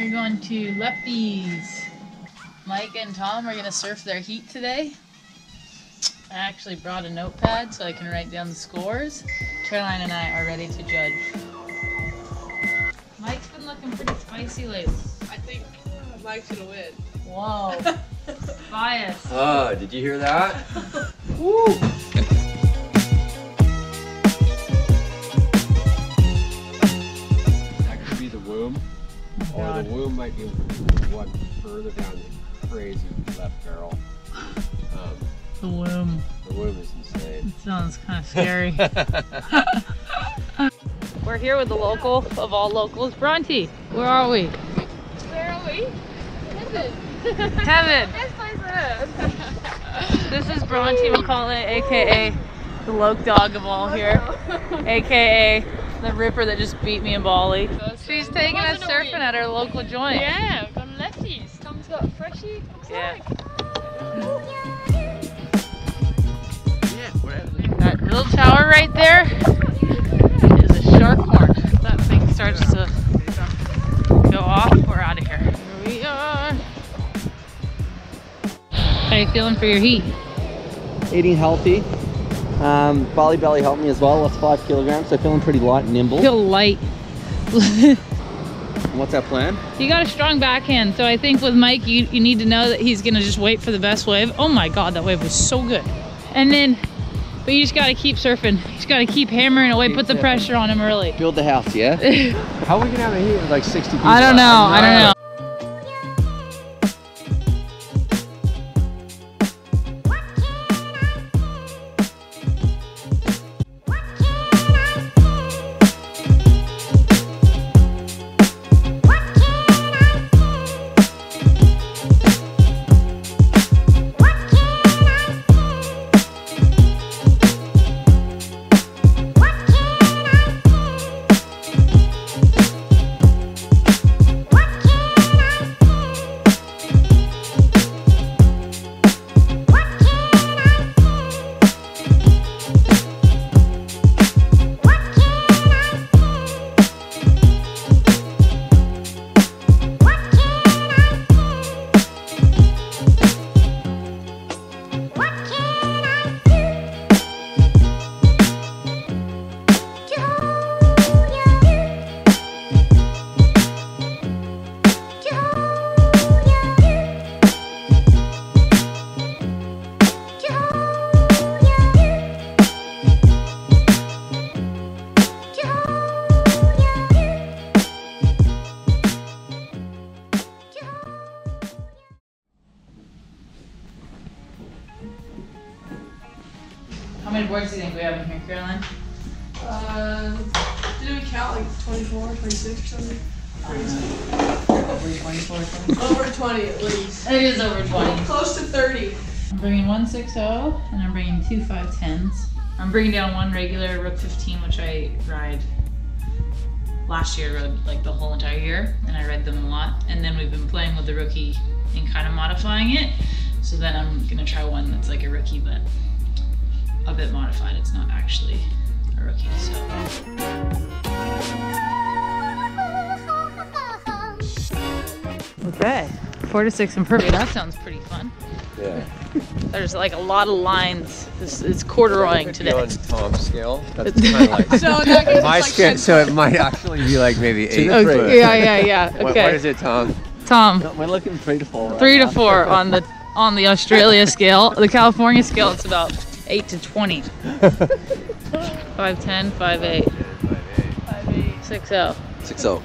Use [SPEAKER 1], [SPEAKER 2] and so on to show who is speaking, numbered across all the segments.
[SPEAKER 1] We're going to Lefties. Mike and Tom are gonna surf their heat today. I actually brought a notepad so I can write down the scores. Caroline and I are ready to judge. Mike's been looking pretty spicy lately.
[SPEAKER 2] I think uh, Mike's gonna win.
[SPEAKER 1] Whoa. Bias.
[SPEAKER 3] Oh, did you hear that? That or the womb might be one further down the crazy left barrel. Um,
[SPEAKER 1] The womb.
[SPEAKER 3] the womb is insane.
[SPEAKER 1] It sounds kind of scary. We're here with the local of all locals, Bronte. Where are we?
[SPEAKER 4] Where are we? Heaven.
[SPEAKER 1] Heaven.
[SPEAKER 4] Best place on earth.
[SPEAKER 1] This is Bronte Macaulay, aka the loke dog of all here, aka the ripper that just beat me in Bali. She's taking us
[SPEAKER 4] a
[SPEAKER 1] surfing at her local joint.
[SPEAKER 4] Yeah, we've got lefties. Tom's got freshie. Looks
[SPEAKER 1] Yeah.
[SPEAKER 4] like.
[SPEAKER 1] That little tower right there is a shark horn. If that thing starts to go off, we're out of here. Here we are. How you feeling for your heat?
[SPEAKER 5] eating healthy. Um, Bali Belly helped me as well, lost five kilograms, so feeling pretty light and nimble.
[SPEAKER 1] Feel light.
[SPEAKER 5] What's our plan?
[SPEAKER 1] You got a strong backhand, so I think with Mike, you, you need to know that he's gonna just wait for the best wave. Oh my god, that wave was so good. And then, but you just gotta keep surfing. You just gotta keep hammering away,
[SPEAKER 5] Keep
[SPEAKER 1] put the pressure on him early.
[SPEAKER 5] Build the house, yeah?
[SPEAKER 3] How are we gonna have a heat with like 60 people?
[SPEAKER 1] I don't know, I don't know.
[SPEAKER 2] 26 or something?
[SPEAKER 1] Over 24, 20.
[SPEAKER 2] Over 20 at least.
[SPEAKER 1] It is over 20.
[SPEAKER 2] Close to 30.
[SPEAKER 1] I'm bringing one 6 and I'm bringing two 510s. I'm bringing down one regular Rook 15, which I ride last year, rode like the whole entire year, and I ride them a lot. And then we've been playing with the rookie and kind of modifying it. So then I'm gonna try one that's like a rookie, but a bit modified. It's not actually a rookie. So okay, four to six in perfect. That sounds pretty fun.
[SPEAKER 3] Yeah.
[SPEAKER 1] There's like a lot of lines. This it's corduroying today.
[SPEAKER 3] On Tom's scale, that's kind of like
[SPEAKER 2] So that
[SPEAKER 3] my
[SPEAKER 2] like
[SPEAKER 3] scale. So it might actually be like maybe eight.
[SPEAKER 5] the three.
[SPEAKER 3] but-
[SPEAKER 1] yeah, yeah, yeah.
[SPEAKER 3] What,
[SPEAKER 1] Okay,
[SPEAKER 3] what is it, Tom?
[SPEAKER 1] Tom.
[SPEAKER 5] We're looking three to four. Right
[SPEAKER 1] Three to
[SPEAKER 5] now.
[SPEAKER 1] four on the on the Australia scale. The California scale, it's about eight to twenty. Five ten, five eight, six oh.
[SPEAKER 5] Six oh.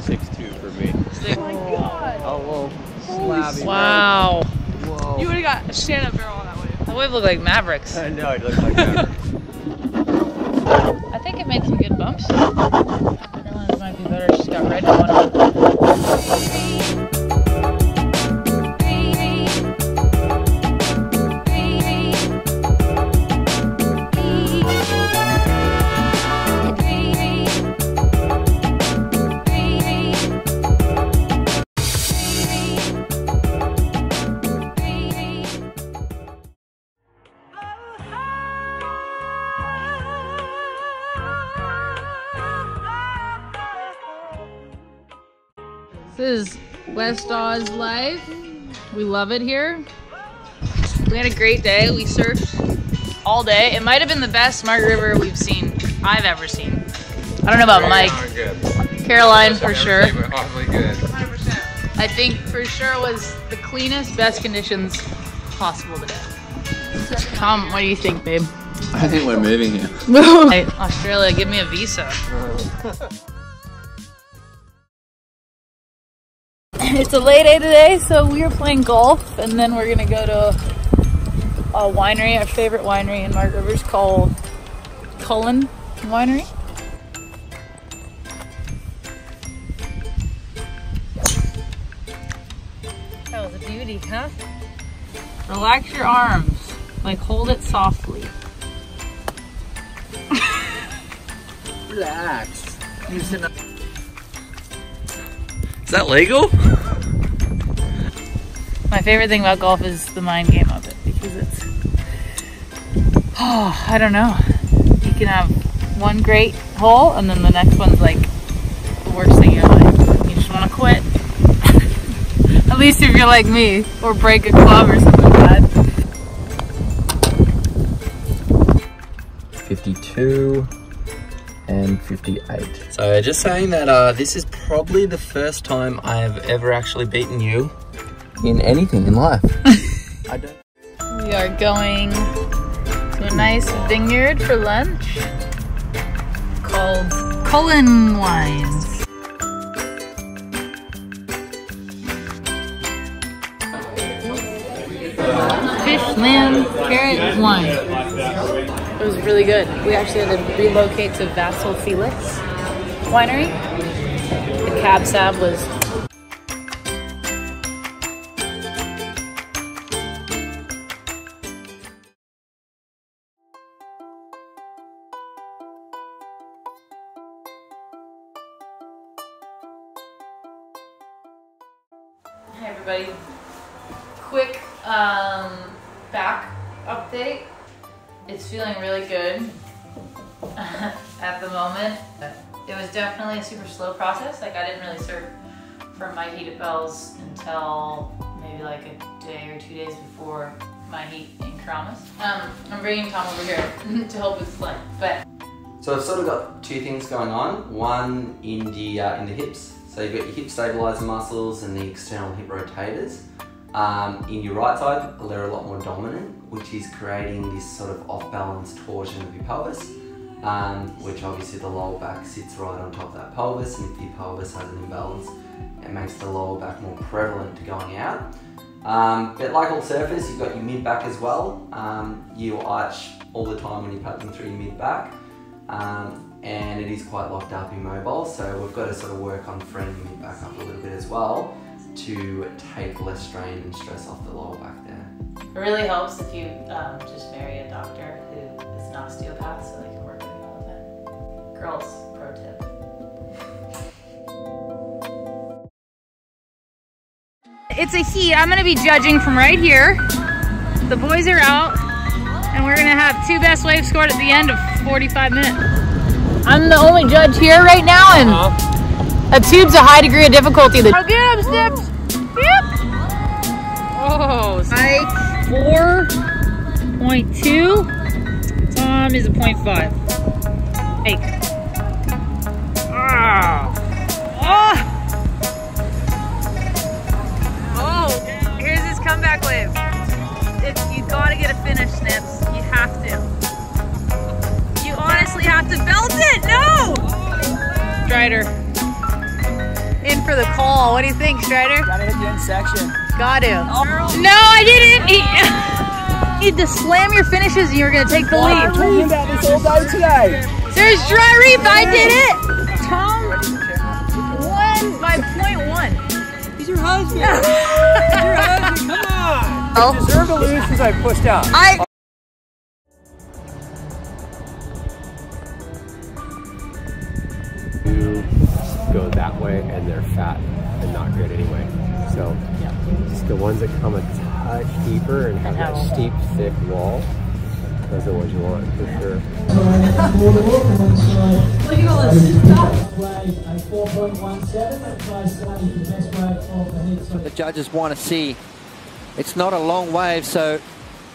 [SPEAKER 3] Six two for me.
[SPEAKER 1] Six.
[SPEAKER 5] Oh, whoa.
[SPEAKER 1] Wow.
[SPEAKER 3] Whoa.
[SPEAKER 2] You would have got a stand up barrel on that wave.
[SPEAKER 1] That wave looked like Mavericks.
[SPEAKER 3] I know it looks like Mavericks.
[SPEAKER 1] I think it made some good bumps. Caroline's might be better. She's got red in This is West Oz Life. We love it here. We had a great day. We surfed all day. It might have been the best Margaret River we've seen, I've ever seen. I don't know about Mike. Caroline for sure.
[SPEAKER 3] Awfully good.
[SPEAKER 1] I think for sure it was the cleanest, best conditions possible today. Tom, what do you think, babe?
[SPEAKER 6] I think we're moving here.
[SPEAKER 1] Hey, Australia, give me a visa. It's a late day today, so we are playing golf, and then we're gonna go to a winery, our favorite winery in Margaret Rivers called Cullen Winery. That was a beauty, huh? Relax your arms, like hold it softly.
[SPEAKER 5] Relax. Is that legal?
[SPEAKER 1] My favorite thing about golf is the mind game of it because it's. Oh, I don't know. You can have one great hole and then the next one's like the worst thing in your life. You just want to quit. At least if you're like me or break a club or something bad.
[SPEAKER 5] 52 and 58. So just saying that uh, this is probably the first time I have ever actually beaten you in anything in life. I don't.
[SPEAKER 1] We are going to a nice vineyard for lunch called Cullen Wines. Fish, lamb, carrot, wine. It was really good. We actually had to relocate to Vasse Felix Winery. The cab sab was Hey everybody. Quick um, back update. It's feeling really good at the moment. It was definitely a super slow process. Like I didn't really surf from my heat at Bells until maybe like a day or two days before my heat in Keramas. Um, I'm bringing Tom over here to help with explain, but
[SPEAKER 5] So I've sort of got two things going on. One in the uh, in the hips. So you've got your hip stabilizer muscles and the external hip rotators. Um, in your right side, they're a lot more dominant, which is creating this sort of off-balance torsion of your pelvis. Um, which obviously the lower back sits right on top of that pelvis, and if your pelvis has an imbalance, it makes the lower back more prevalent to going out. Um, but like all surfers, you've got your mid back as well. Um, you arch all the time when you're paddling through your mid back. Um, and it is quite locked up immobile, so we've got to sort of work on freeing your mid back up a little bit as well to take less strain and stress off the lower back there.
[SPEAKER 1] It really helps if you um, just marry a doctor who is an osteopath so they can work with you all the time. Girls, pro tip. It's a heat. I'm gonna be judging from right here. The boys are out, and we're gonna have two best waves scored at the end of 45 minutes. I'm the only judge here right now, and a tube's a high degree of difficulty. The- oh, get him, Snips! Yep! Oh, Mike, 4.2. Tom is a 0.5. Hey. Ah! Ah! Oh, here's his comeback wave. It's, you gotta get a finish, Snips. You have to. You honestly have to belt it. No! Strider. In for the call. What do you think, Strider?
[SPEAKER 6] Gotta hit the end section.
[SPEAKER 1] Got to. Oh. No, I didn't. He- You need to slam your finishes and you're gonna take the lead.
[SPEAKER 6] talking about this all day today.
[SPEAKER 1] There's dry reef. I did it. Tom won by point one.
[SPEAKER 6] He's your husband. He's your husband. Come on.
[SPEAKER 1] Oh.
[SPEAKER 6] You deserve to lose because I pushed out.
[SPEAKER 1] I
[SPEAKER 3] do go that way and they're fat and not good anyway. So just the ones that come a touch deeper and have that steep, thick wall, those are the ones you want for sure.
[SPEAKER 2] Look at all this stuff.
[SPEAKER 7] wave a 4.17. That guy the best wave of the heat.
[SPEAKER 8] The judges want to see. It's not a long wave, so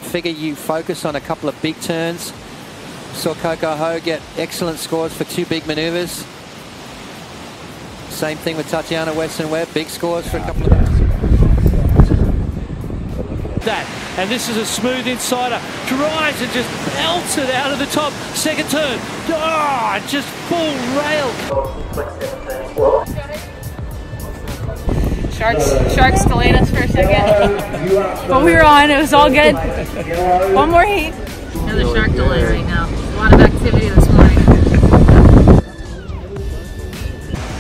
[SPEAKER 8] figure you focus on a couple of big turns. Saw Coco Ho get excellent scores for two big maneuvers. Same thing with Tatiana Weston Webb, big scores for a couple of.
[SPEAKER 9] that. And this is a smooth insider. Drives and just belts it out of the top. Second turn. Oh, just full rail.
[SPEAKER 4] Sharks, sharks delayed us for a second. but we were on, it was all good. One more heat.
[SPEAKER 1] Another shark delay right now. A lot of activity this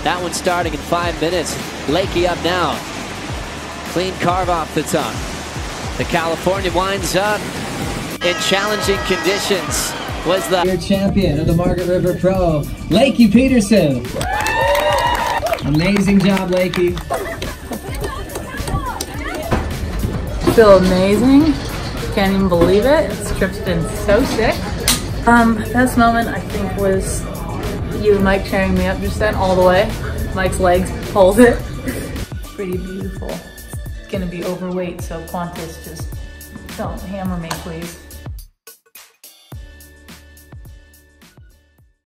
[SPEAKER 8] That one starting in five minutes. Lakey up now. Clean carve off the top. The California winds up in challenging conditions. Was the
[SPEAKER 7] Your champion of the Margaret River Pro, Lakey Peterson. Amazing job, Lakey.
[SPEAKER 1] Feel amazing. Can't even believe it. This trip's been so sick. Um, best moment I think was you and Mike carrying me up just then all the way. Mike's legs pulled it. Pretty beautiful. It's gonna be overweight, so Qantas just don't hammer me, please.